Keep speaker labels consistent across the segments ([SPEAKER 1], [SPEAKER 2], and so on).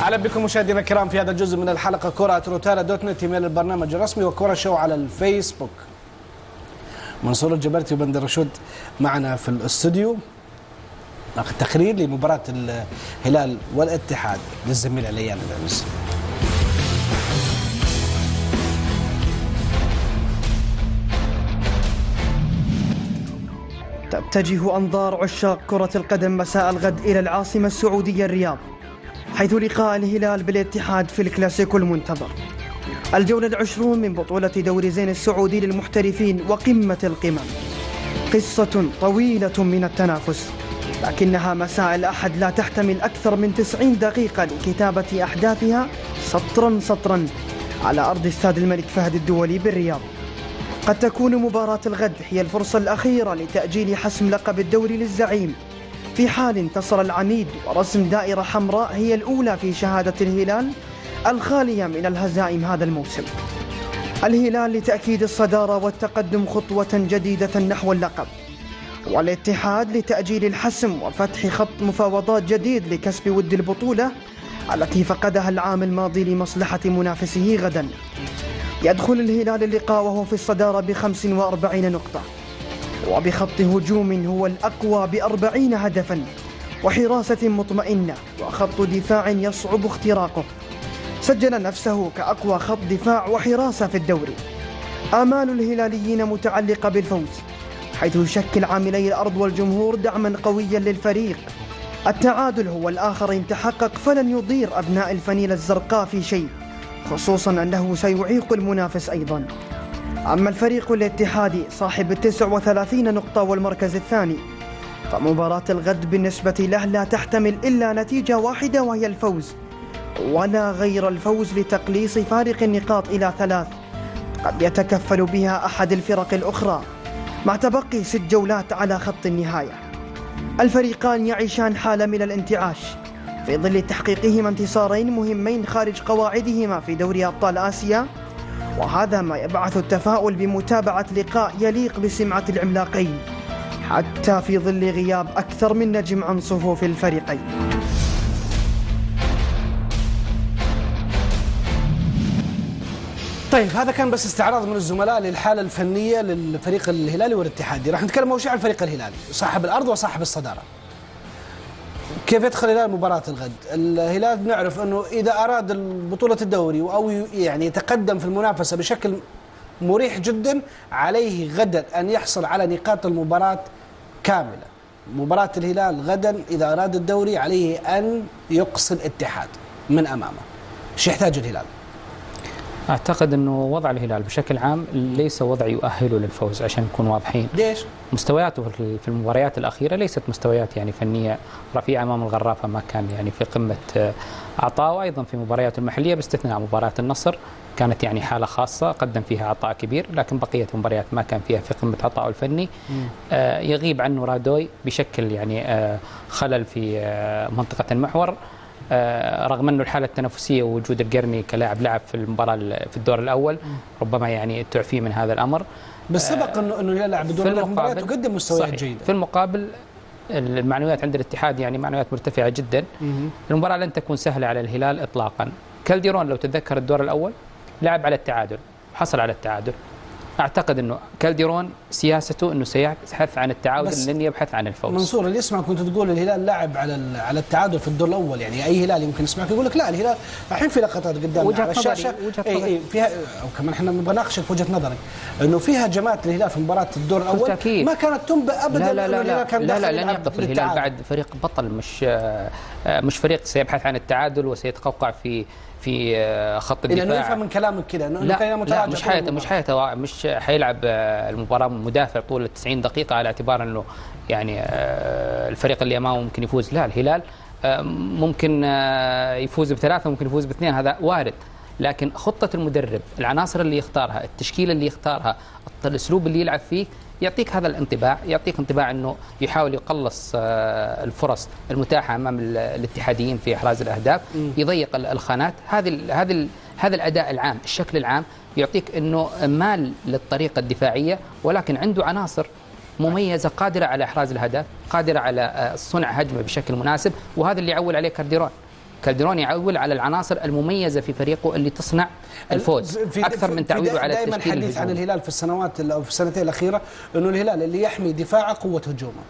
[SPEAKER 1] أهلا بكم مشاهدينا الكرام في هذا الجزء من الحلقة كرة روتانا دوت نت إيميل البرنامج الرسمي وكرة شو على الفيسبوك. منصور الجبرتي وبندر رشود معنا في الاستوديو. تقرير لمباراة الهلال والاتحاد للزميل عليان الأمس.
[SPEAKER 2] تتجه أنظار عشاق كرة القدم مساء الغد إلى العاصمة السعودية الرياض. حيث لقاء الهلال بالاتحاد في الكلاسيكو المنتظر. الجولة العشرون من بطولة دوري زين السعودي للمحترفين وقمة القمم. قصة طويلة من التنافس لكنها مساء الأحد لا تحتمل أكثر من 90 دقيقة لكتابة أحداثها سطرا سطرا على أرض استاد الملك فهد الدولي بالرياض. قد تكون مباراة الغد هي الفرصة الأخيرة لتأجيل حسم لقب الدوري للزعيم. في حال انتصر العميد ورسم دائرة حمراء هي الأولى في شهادة الهلال الخالية من الهزائم هذا الموسم. الهلال لتأكيد الصدارة والتقدم خطوة جديدة نحو اللقب. والاتحاد لتأجيل الحسم وفتح خط مفاوضات جديد لكسب ود البطولة التي فقدها العام الماضي لمصلحة منافسه غدا. يدخل الهلال اللقاء وهو في الصدارة ب 45 نقطة. وبخط هجوم هو الأقوى بأربعين هدفا وحراسة مطمئنة وخط دفاع يصعب اختراقه. سجل نفسه كأقوى خط دفاع وحراسة في الدوري. آمال الهلاليين متعلقة بالفوز حيث يشكل عاملي الأرض والجمهور دعما قويا للفريق. التعادل هو الآخر إن تحقق فلن يضير أبناء الفنيلة الزرقاء في شيء خصوصا أنه سيعيق المنافس أيضا. أما الفريق الاتحادي صاحب التسع وثلاثين نقطة والمركز الثاني فمباراة الغد بالنسبة له لا تحتمل إلا نتيجة واحدة وهي الفوز. ولا غير الفوز لتقليص فارق النقاط إلى ثلاث قد يتكفل بها أحد الفرق الأخرى. مع تبقي ست جولات على خط النهاية. الفريقان يعيشان حالة من الانتعاش. في ظل تحقيقهما انتصارين مهمين خارج قواعدهما في دوري أبطال آسيا وهذا ما يبعث التفاؤل بمتابعة لقاء يليق بسمعة العملاقين حتى في ظل غياب أكثر من نجم عن صفوف الفريقين.
[SPEAKER 1] طيب هذا كان بس استعراض من الزملاء للحالة الفنية للفريق الهلالي والاتحادي. راح نتكلم أول شيء عن الفريق الهلالي صاحب الأرض وصاحب الصدارة. كيف يدخل الهلال مباراة الغد؟ الهلال نعرف أنه إذا أراد بطولة الدوري أو يعني يتقدم في المنافسة بشكل مريح جدا عليه غدا أن يحصل على نقاط المباراة كاملة. مباراة الهلال غدا إذا أراد الدوري عليه أن يقصي الاتحاد من أمامه. إيش يحتاج الهلال؟
[SPEAKER 3] أعتقد أنه وضع الهلال بشكل عام ليس وضع يؤهله للفوز عشان نكون واضحين.
[SPEAKER 1] ليش؟
[SPEAKER 3] مستوياته في المباريات الأخيرة ليست مستويات يعني فنية. رفيعه أمام الغرافة ما كان يعني في قمة عطاء وأيضا في مبارياته المحلية باستثناء مباراة النصر كانت يعني حالة خاصة قدم فيها عطاء كبير لكن بقية المباريات ما كان فيها في قمة عطائه الفني. آه يغيب عنه رادوي بشكل يعني آه خلل في آه منطقة المحور. رغم أنه الحالة التنافسية ووجود القرني كلاعب لعب في المباراة في الدور الأول ربما يعني تعفيه من هذا الأمر.
[SPEAKER 1] بس سبق انه أنه يلعب الدور الأول مباريات وقدم مستويات جيدة.
[SPEAKER 3] في المقابل المعنويات عند الاتحاد يعني معنويات مرتفعة جدا. المباراة لن تكون سهلة على الهلال اطلاقا. كالديرون لو تتذكر الدور الأول لعب على التعادل حصل على التعادل. أعتقد إنه كالديرون سياسته إنه سيبحث عن التعادل لن يبحث عن الفوز.
[SPEAKER 1] منصور اللي يسمع كنت تقول الهلال لعب على على التعادل في الدور الأول يعني أي هلال يمكن يسمعك يقول لك لا الهلال الحين في لقطات قدامنا على الشاشة.
[SPEAKER 3] وجهة
[SPEAKER 1] إي إي فيها أو كمان إحنا نبغى نناقشك في وجهة نظرك. إنه في هجمات الهلال في مباراة الدور الأول
[SPEAKER 3] بالتأكيد.
[SPEAKER 1] ما كانت تنبئ ابدا
[SPEAKER 3] لا لا لا. لا,
[SPEAKER 1] كان
[SPEAKER 3] لا, لا لن يقف الهلال بعد فريق بطل مش مش فريق سيبحث عن التعادل وسيتقوقع في في خط الدفاع.
[SPEAKER 1] لأنه يفهم من كلامك كده انه
[SPEAKER 3] لا, لا مش حيت مش حيت مش حيلعب المباراة مدافع طول 90 دقيقة على اعتبار إنه يعني الفريق اللي أمامه ممكن يفوز. لا الهلال ممكن يفوز بثلاثة ممكن يفوز باثنين هذا وارد. لكن خطة المدرب العناصر اللي يختارها التشكيلة اللي يختارها الأسلوب اللي يلعب فيه يعطيك هذا الانطباع يعطيك انطباع إنه يحاول يقلص الفرص المتاحة أمام الاتحاديين في إحراز الأهداف يضيق الخانات. هذه هذه هذا الأداء العام الشكل العام يعطيك إنه مال للطريقة الدفاعية ولكن عنده عناصر مميزة قادرة على إحراز الهدف قادرة على صنع هجمة بشكل مناسب وهذا اللي يعول عليه كارديرون. كالدرون يعول على العناصر المميزة في فريقه اللي تصنع الفوز.
[SPEAKER 1] في
[SPEAKER 3] أكثر من تعويله على
[SPEAKER 1] دائما
[SPEAKER 3] التشكيل
[SPEAKER 1] حديث عن. الهلال في السنوات أو في السنتين الأخيرة إنه الهلال اللي يحمي دفاعه قوة هجومه.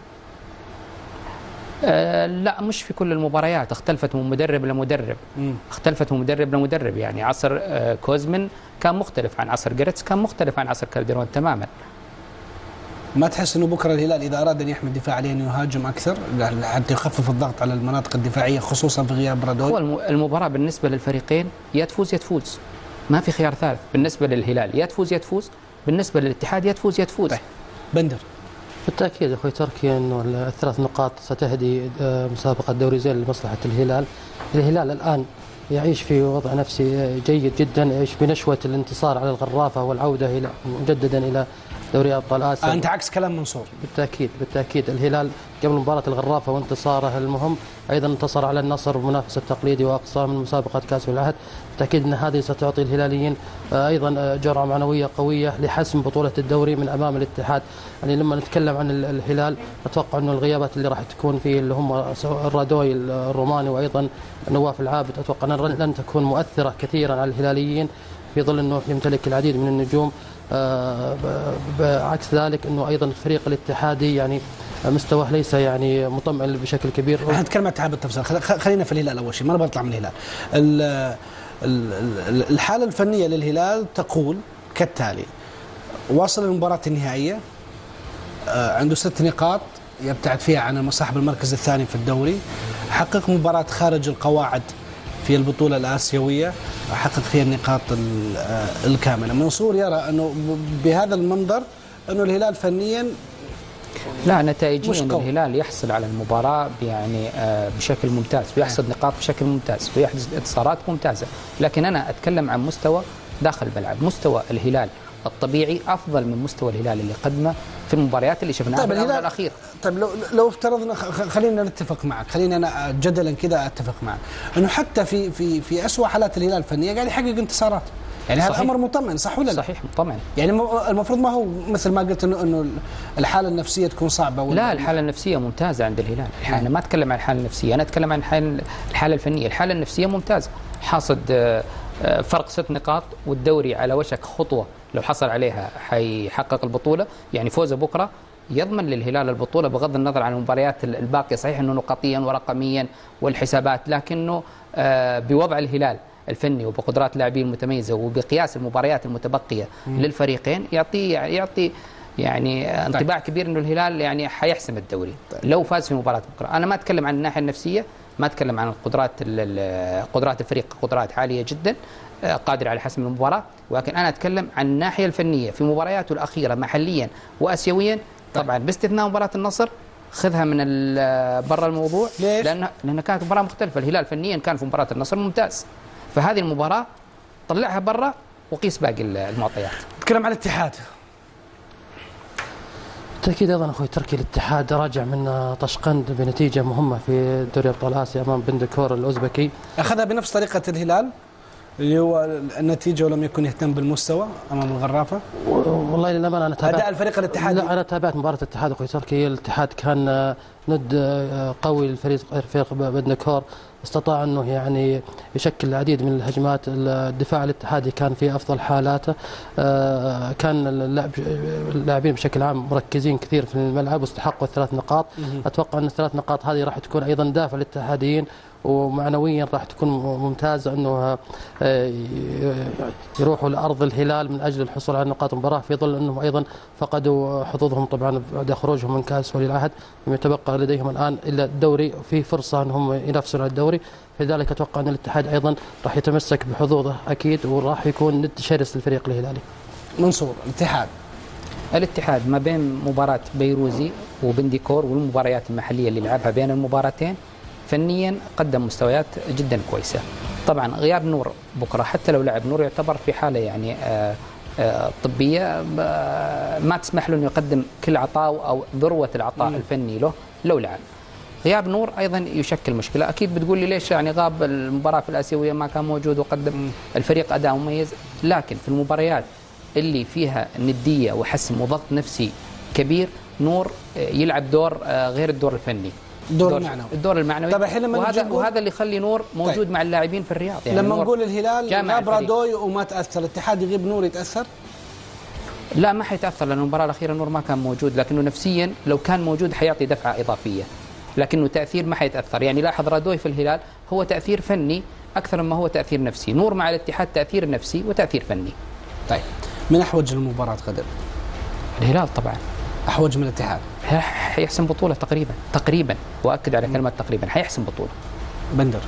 [SPEAKER 3] آه لا مش في كل المباريات. اختلفت من مدرب لمدرب.
[SPEAKER 1] مم.
[SPEAKER 3] اختلفت من مدرب لمدرب. يعني عصر آه كوزمن كان مختلف عن عصر جريتس كان مختلف عن عصر كالدرون تماما.
[SPEAKER 1] ما تحس إنه بكرة الهلال إذا أراد أن يحمي الدفاع عليه انه يهاجم أكثر؟ حتى يخفف الضغط على المناطق الدفاعية خصوصا في غياب
[SPEAKER 3] هو
[SPEAKER 1] برادوي
[SPEAKER 3] الم- المباراة بالنسبة للفريقين يا تفوز يا تفوز. ما في خيار ثالث بالنسبة للهلال. يا تفوز يا تفوز. بالنسبة للاتحاد يا تفوز يا تفوز.
[SPEAKER 1] طيب. بندر.
[SPEAKER 4] بالتأكيد أخوي تركي إنه الثلاث نقاط ستهدي آه، مسابقة دوري زين لمصلحة الهلال. الهلال الآن يعيش في وضع نفسي آه، جيد جدا يعيش بنشوة الانتصار على الغرافة والعودة إلى مجددا إلى دوري أبطال آسيا.
[SPEAKER 1] آه أنت عكس كلام منصور.
[SPEAKER 4] بالتأكيد بالتأكيد. الهلال قبل مباراة الغرافة وانتصاره المهم أيضا انتصر على النصر بمنافسه التقليدي واقصاه من مسابقة كأس العهد. بالتأكيد إن هذه ستعطي الهلاليين آه، أيضا آه، جرعة معنوية قوية لحسم بطولة الدوري من أمام الاتحاد. يعني لما نتكلم عن ال- الهلال أتوقع إنه الغيابات اللي راح تكون فيه اللي هم الرادوي الروماني وأيضا نواف العابد أتوقع انها لن تكون مؤثرة كثيرا على الهلاليين في ظل إنه يمتلك العديد من النجوم. بعكس ذلك إنه أيضا الفريق الاتحادي يعني مستواه ليس يعني مطمئن بشكل كبير.
[SPEAKER 1] إحنا نتكلم عن التعب بالتفصيل خلينا في الهلال أول شيء ما بطلع من الهلال. ال- ال- ال- الحالة الفنية للهلال تقول كالتالي واصل المباراة النهائية آه، عنده ست نقاط يبتعد فيها عن صاحب المركز الثاني في الدوري حقق مباراة خارج القواعد في البطولة الآسيوية حقق فيها النقاط ال- آه، الكاملة. منصور يرى أنه بهذا المنظر أنه الهلال فنيا
[SPEAKER 3] لا نتائجيا. الهلال يحصل على المباراة يعني بشكل ممتاز ويحصد نقاط بشكل ممتاز ويحدث انتصارات ممتازة. لكن أنا أتكلم عن مستوى داخل الملعب مستوى الهلال. الطبيعي أفضل من مستوى الهلال اللي قدمه في المباريات اللي شفناها
[SPEAKER 1] طيب الهلال
[SPEAKER 3] الأخيرة
[SPEAKER 1] طيب لو لو افترضنا خلينا نتفق معك خلينا أنا جدلا كذا أتفق معك. إنه حتى في في في اسوء حالات الهلال الفنية قاعد يحقق انتصارات. يعني هذا. أمر مطمئن صح ولا لا؟
[SPEAKER 3] صحيح طبعا
[SPEAKER 1] يعني المفروض ما هو مثل ما قلت انه إنه الحالة النفسية تكون صعبة ولا
[SPEAKER 3] لا الحالة النفسية ممتازة عند الهلال. الح- أنا ما أتكلم عن الحالة النفسية أنا أتكلم عن الحالة الفنية. الحالة النفسية ممتازة. حاصد آه، آه، فرق ست نقاط والدوري على وشك خطوة. لو حصل عليها حيحقق البطولة يعني فوزه بكرة يضمن للهلال البطولة بغض النظر عن المباريات ال- الباقية. صحيح أنه نقطيا ورقميا والحسابات لكنه آه، بوضع الهلال الفني وبقدرات لاعبيه المتميزة وبقياس المباريات المتبقية للفريقين يعطي يعطي يعني انطباع كبير إنه الهلال يعني حيحسم الدوري. لو فاز في مباراة بكرة. أنا ما أتكلم عن الناحية النفسية ما أتكلم عن القدرات ال- ال- قدرات الفريق قدرات عالية جدا آه، قادر على حسم المباراة. ولكن أنا أتكلم عن الناحية الفنية. في مبارياته الأخيرة محليا واسيويا طبعا باستثناء مباراة النصر خذها من برا الموضوع.
[SPEAKER 1] ليش؟
[SPEAKER 3] لأن لأن كانت مباراة مختلفة. الهلال فنيا كان في مباراة النصر ممتاز. فهذه المباراة طلعها برا وقيس باقي المعطيات.
[SPEAKER 1] نتكلم عن الاتحاد.
[SPEAKER 4] بالتأكيد أيضا أخوي تركي الاتحاد راجع من طشقند بنتيجة مهمة في دوري أبطال آسيا أمام بندكور الأوزبكي.
[SPEAKER 1] أخذها بنفس طريقة الهلال؟ اللي هو النتيجة ولم يكن يهتم بالمستوى أمام الغرافة؟
[SPEAKER 4] والله للامانه أنا تابعت
[SPEAKER 1] أداء الفريق الاتحادي؟
[SPEAKER 4] لا أنا تابعت مباراة الاتحاد أخوي تركي الاتحاد كان آه، ند آه، قوي للفريق فريق بدنكور. استطاع أنه يعني يشكل العديد من الهجمات. الدفاع الاتحادي كان في أفضل حالاته. آه، كان اللاعبين بشكل عام مركزين كثير في الملعب واستحقوا الثلاث نقاط. أتوقع أن الثلاث نقاط هذه راح تكون أيضا دافع للاتحاديين. ومعنويا راح تكون ممتازة إنه آه، يروحوا لأرض الهلال من أجل الحصول على نقاط المباراة في ظل إنهم أيضا فقدوا حظوظهم طبعا بعد خروجهم من كأس ولي العهد لم يتبقى لديهم الآن إلا الدوري في فرصة إنهم ينافسون على الدوري لذلك أتوقع أن الاتحاد أيضا راح يتمسك بحظوظه أكيد وراح يكون ند شرس للفريق الهلالي.
[SPEAKER 1] منصور الاتحاد
[SPEAKER 3] الاتحاد ما بين مباراة بيروزي وبنديكور والمباريات المحلية اللي لعبها بين المباراتين فنيا قدم مستويات جدا كويسة. طبعا غياب نور بكرة حتى لو لعب نور يعتبر في حالة يعني آه، آه، طبية آه، ما تسمح له إنه يقدم كل عطاء أو ذروة العطاء الفني له لو لعب. غياب نور أيضا يشكل مشكلة. أكيد بتقول لي ليش يعني غاب المباراة في الآسيوية ما كان موجود وقدم الفريق أداء مميز؟ لكن في المباريات اللي فيها ندية وحسم وضغط نفسي كبير نور آه، يلعب دور غير الدور الفني.
[SPEAKER 1] الدور المعنوي.
[SPEAKER 3] الدور المعنوي.
[SPEAKER 1] طيب الحين لما
[SPEAKER 3] وهذا وهذا اللي يخلي نور موجود
[SPEAKER 1] طيب.
[SPEAKER 3] مع اللاعبين في الرياض. يعني
[SPEAKER 1] لما نقول الهلال
[SPEAKER 3] الفريق.
[SPEAKER 1] رادوي وما تأثر. الاتحاد يغيب نور يتأثر؟
[SPEAKER 3] لا ما حيتأثر لأن المباراة الأخيرة نور ما كان موجود لكنه نفسيا لو كان موجود حيعطي دفعة إضافية لكنه تأثير ما حيتأثر. يعني لاحظ رادوي في الهلال هو تأثير فني أكثر مما هو تأثير نفسي. نور مع الاتحاد تأثير نفسي وتأثير فني.
[SPEAKER 1] طيب. من أحوج المباراة غدا
[SPEAKER 3] الهلال طبعا.
[SPEAKER 1] أحوج من الاتحاد
[SPEAKER 3] حيحسم بطوله تقريبا تقريبا. واكد على كلمه تقريبا حيحسم بطوله.
[SPEAKER 1] بندر.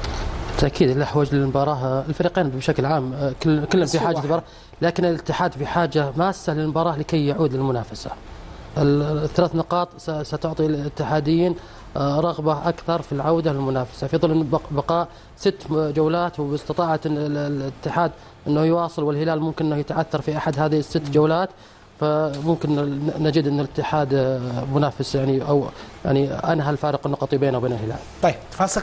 [SPEAKER 4] بالتأكيد الاحوج للمباراة الفريقين بشكل عام آه، كل كلهم في حاجة
[SPEAKER 1] واحد.
[SPEAKER 4] مباراه لكن الاتحاد في حاجة ماسة للمباراة لكي يعود للمنافسة. ال- الثلاث نقاط ستعطي الاتحاديين آه، رغبة أكثر في العودة للمنافسة. في ظل بق- بقاء ست جولات واستطاعت ال- ال- الاتحاد إنه يواصل والهلال ممكن إنه يتعثر في أحد هذه الست جولات فممكن نجد أن الاتحاد منافس يعني أو يعني أنهى الفارق النقطي بينه وبين الهلال.
[SPEAKER 1] طيب فاصل